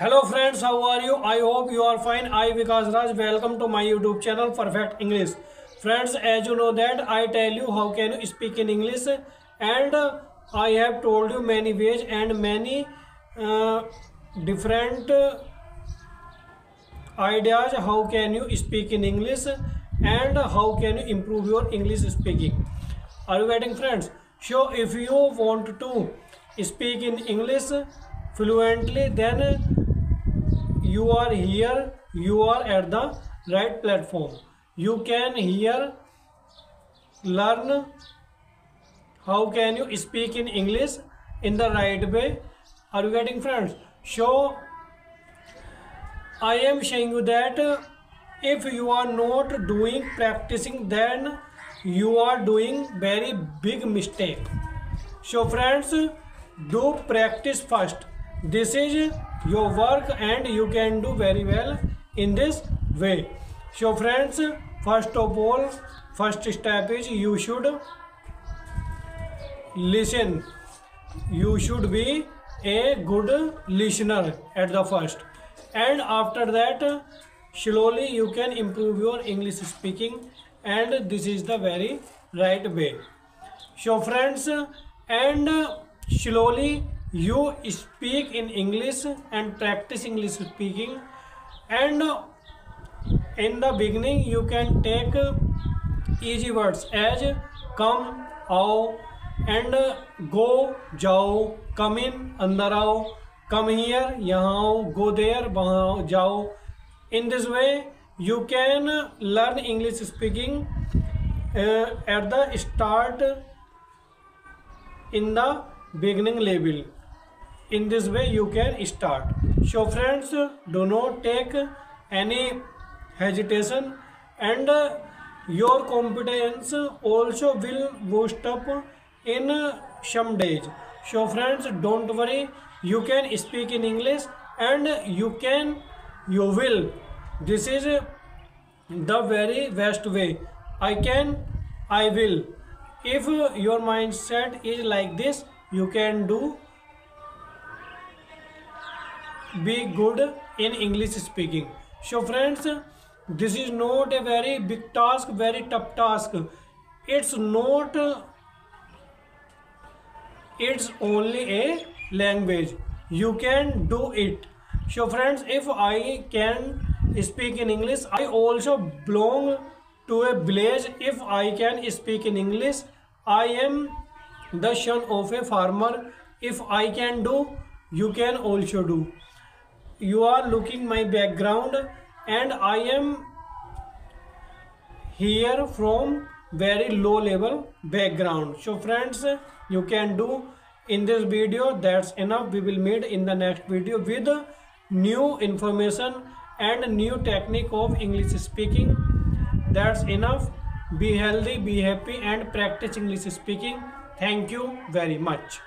Hello friends, how are you? I hope you are fine. I Vikas Raj. Welcome to my YouTube channel Perfect English. Friends, as you know that I tell you how can you speak in English and uh, I have told you many ways and many uh, different uh, ideas how can you speak in English and how can you improve your English speaking. Are you getting friends? So if you want to speak in English fluently then you are here you are at the right platform. You can here learn how can you speak in english in the right way. Are you getting friends? So i am saying you that if you are not doing practicing then you are doing very big mistake. So friends do practice first this is your work and you can do very well in this way. So friends first of all first step is you should listen. You should be a good listener at the first. And after that slowly you can improve your english speaking and this is the very right way. So friends and slowly you speak in english and practice english speaking and in the beginning you can take easy words as come आओ and go जाओ come इन अंदर आओ come here यहाँ आओ गो there वहाँ जाओ in this way you can learn English speaking at the start in the beginning level in this way you can start. So friends do not take any hesitation and your confidence also will boost up in some days. So friends don't worry. You can speak in english and you can you will. This is the very best way. I can i will. If your mindset is like this you can do be good in english speaking. So friends this is not a very big task very tough task. It's not it's only a language. You can do it. So friends if i can speak in english i also belong to a village. If i can speak in english i am the son of a farmer. If i can do you can also do you are looking my background and I am here from very low level background. So friends you can do in this video that's enough. We will meet in the next video with new information and new technique of english speaking. That's enough. Be healthy be happy and practice english speaking. Thank you very much